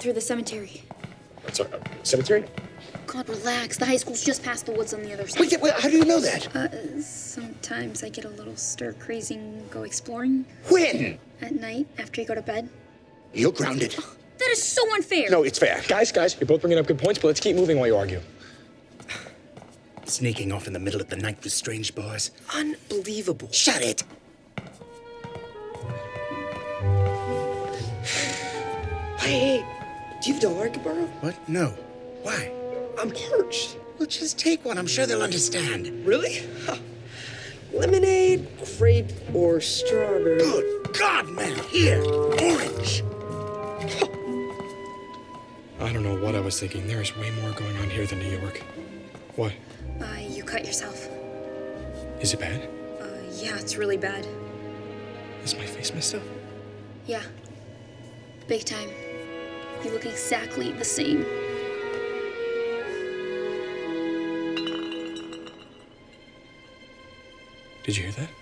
through the cemetery. Sorry, uh, cemetery? God, relax. The high school's just past the woods on the other side. Wait, wait, how do you know that? Uh, sometimes I get a little stir crazy and go exploring When? at night after you go to bed. You're grounded. That is so unfair. No, it's fair. Guys, guys, you're both bringing up good points, but let's keep moving while you argue. Sneaking off in the middle of the night with strange boys. Unbelievable. Shut it. Hey, do you have Del I could borrow? What? No. Why? I'm parched. Well, just take one. I'm sure they'll understand. Really? Huh. Lemonade, grape, or strawberry? Good God, man. Here. Orange. I don't know what I was thinking. There is way more going on here than New York. What? Uh, you cut yourself. Is it bad? Uh, yeah, it's really bad. Is my face messed up? Yeah. Big time. You look exactly the same. Did you hear that?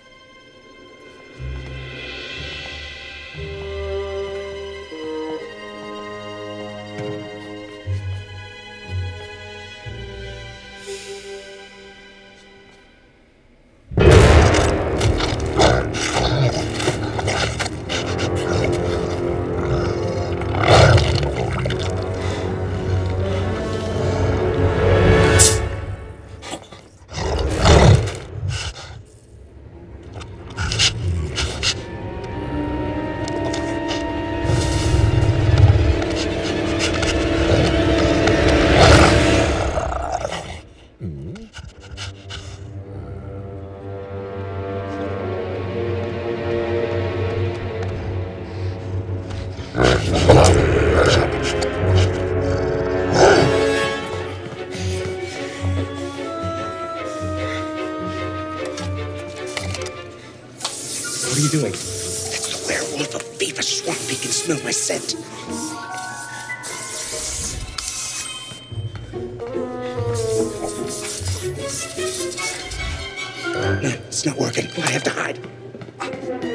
Are you doing? That's the werewolf of Fever Swamp. He can smell my scent. No, it's not working. I have to hide.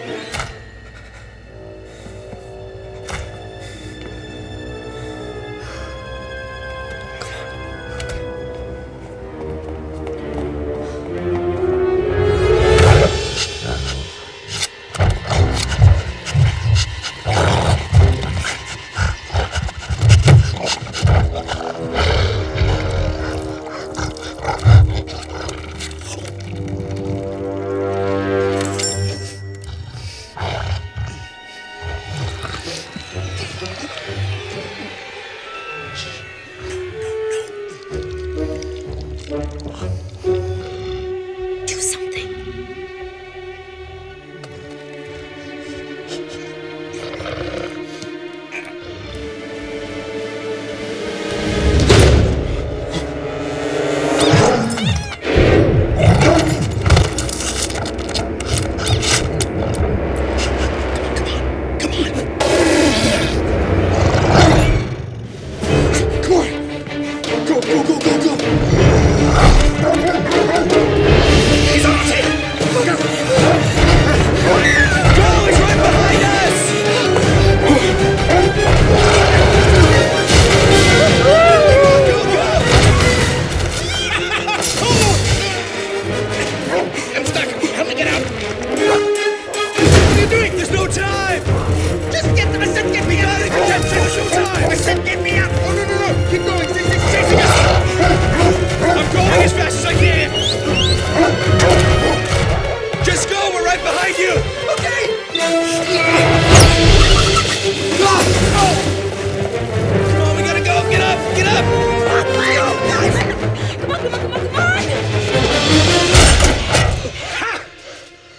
Time. Get me out. Oh, no, no, no. Keep going. Chasing us. I'm going as fast as I can. Just go. We're right behind you. Okay. Come on. We gotta go. Get up. Get up. Come on! Come on! Come on! Come on!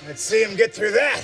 Let's see him get through that.